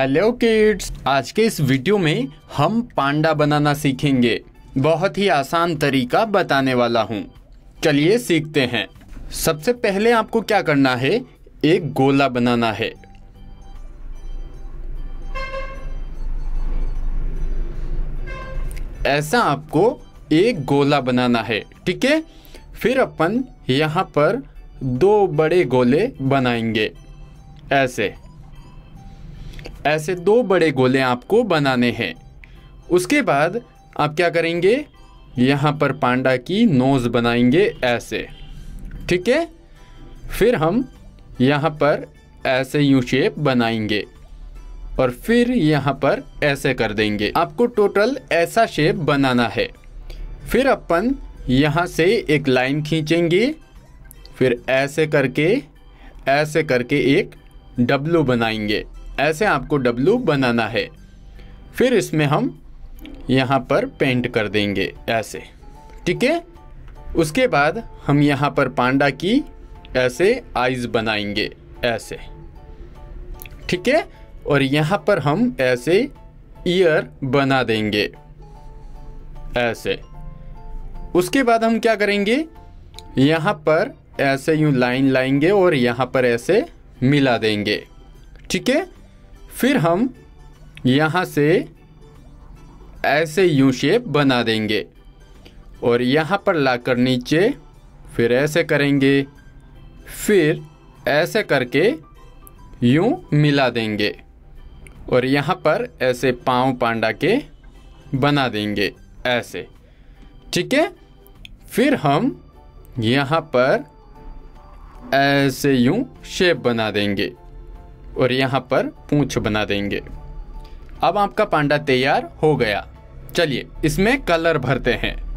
Hello kids आज के इस वीडियो में हम पांडा बनाना सीखेंगे। बहुत ही आसान तरीका बताने वाला हूँ। चलिए सीखते हैं। सबसे पहले आपको क्या करना है? एक गोला बनाना है। ऐसा आपको एक गोला बनाना है, ठीक है? फिर अपन यहाँ पर दो बड़े गोले बनाएँगे। ऐसे। ऐसे दो बड़े गोले आपको बनाने हैं। उसके बाद आप क्या करेंगे? यहाँ पर पांडा की नोज़ बनाएँगे ऐसे। ठीक है? फिर हम यहाँ पर ऐसे यू शेप बनाएँगे और फिर यहाँ पर ऐसे कर देंगे। आपको टोटल ऐसा शेप बनाना है। फिर अपन यहाँ से एक लाइन खींचेंगे। फिर ऐसे करके ऐसे करके एक डब्लू बनाएँगे। ऐसे आपको डब्लू बनाना है। फिर इसमें हम यहाँ पर पेंट कर देंगे ऐसे, ठीक है? उसके बाद हम यहाँ पर पांडा की ऐसे आइज़ बनाएँगे, ऐसे, ठीक है? और यहाँ पर हम ऐसे ईयर बना देंगे, ऐसे। उसके बाद हम क्या करेंगे? यहाँ पर ऐसे यूँ लाइन लाएँगे और यहाँ पर ऐसे मिला देंगे, ठीक है? फिर हम यहाँ से ऐसे यू शेप बना देंगे और यहाँ पर लाकर नीचे फिर ऐसे करेंगे, फिर ऐसे करके यूँ मिला देंगे और यहाँ पर ऐसे पाँव पांडा के बना देंगे ऐसे। ठीक है? फिर हम यहाँ पर ऐसे यूँ शेप बना देंगे। और यहाँ पर पूंछ बना देंगे। अब आपका पांडा तैयार हो गया। चलिए, इसमें कलर भरते हैं।